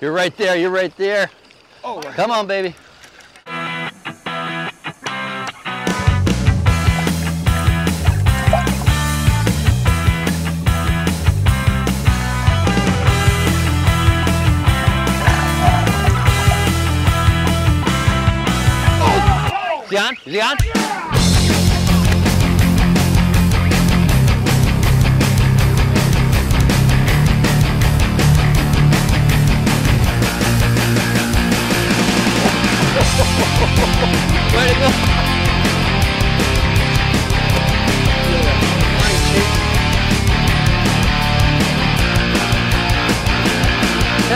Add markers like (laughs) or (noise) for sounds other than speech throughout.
You're right there. You're right there. Oh, Come on, baby. Is he on? Is he on?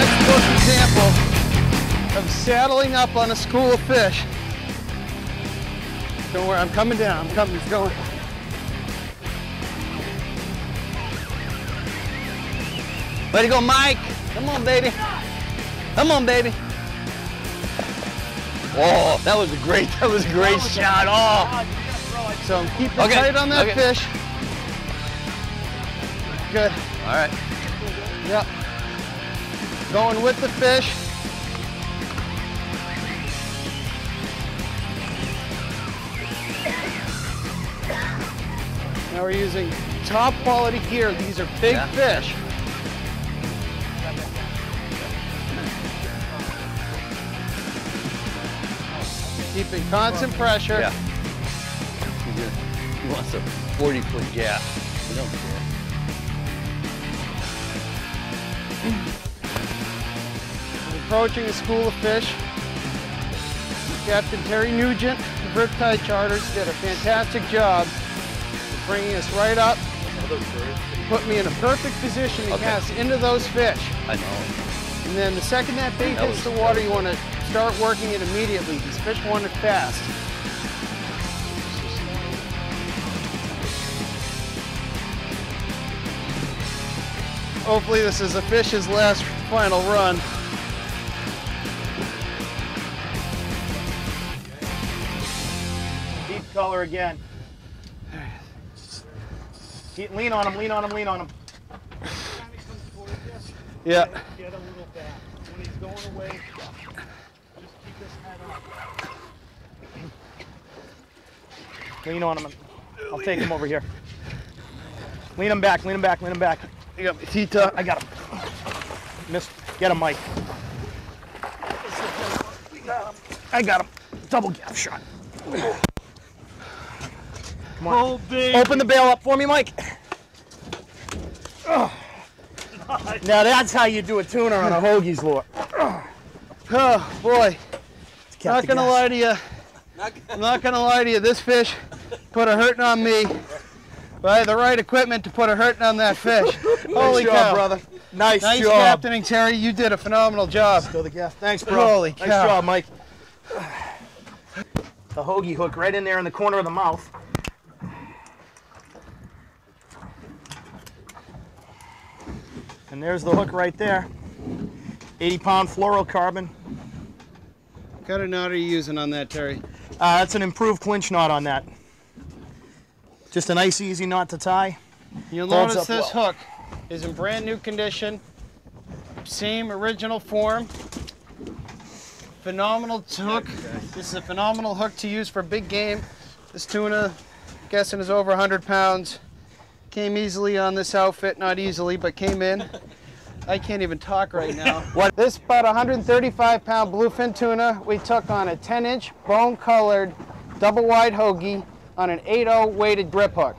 Textbook example of saddling up on a school of fish. Don't worry, I'm coming down. I'm coming. It's going. Way to go, Mike. Come on, baby. Come on, baby. Oh, that was a great, that was a great shot. Oh. So I'm keeping Okay, tight on that okay. fish. Good. All right. Yep. Going with the fish. Now we're using top quality gear. These are big Yeah. fish. Keeping constant pressure. Yeah. He wants a 40 foot gap. We don't care. Approaching a school of fish. Captain Terry Nugent of Riptide Charters did a fantastic job bringing us right up, put me in a perfect position to Okay. cast into those fish. I know. And then the second that bait That hits the water, you want to start working it immediately. These fish want it fast. Hopefully this is a fish's last final run. Color again. Lean on him, lean on him, lean on him. Yeah. Get a little back. When he's going away, just keep his head up. Lean on him. I'll take him over here. Lean him back, lean him back, lean him back. You got teeth up. I got him. Miss, get him, Mike. I got him. Double gap shot. Come on. Open the bail up for me, Mike. Ugh. Now that's how you do a tuner on a Hogy's lure. (sighs) Oh boy. Kept Not gonna gas. lie to you. I'm not gonna lie to you. This fish put a hurting on me. But I had the right equipment to put a hurting on that fish. (laughs) Holy Nice cow, job, brother. Nice, Nice job. captaining, Terry. You did a phenomenal job. Still the gas. Thanks, bro. Holy nice cow. job, Mike. The hoagie hook right in there in the corner of the mouth. And there's the hook right there. 80 pound fluorocarbon. What kind of knot are you using on that, Terry? Uh, that's an improved clinch knot on that. Just a nice, easy knot to tie. You'll Holds notice this well. hook is in brand new condition. Same original form. Phenomenal hook. This is a phenomenal hook to use for big game. This tuna, guessing is over 100 pounds. Came easily on this outfit, not easily, but came in. (laughs) I can't even talk right now. (laughs) what? This about 135 pound bluefin tuna we took on a 10 inch bone colored double wide Hogy on an 8.0 weighted grip hook.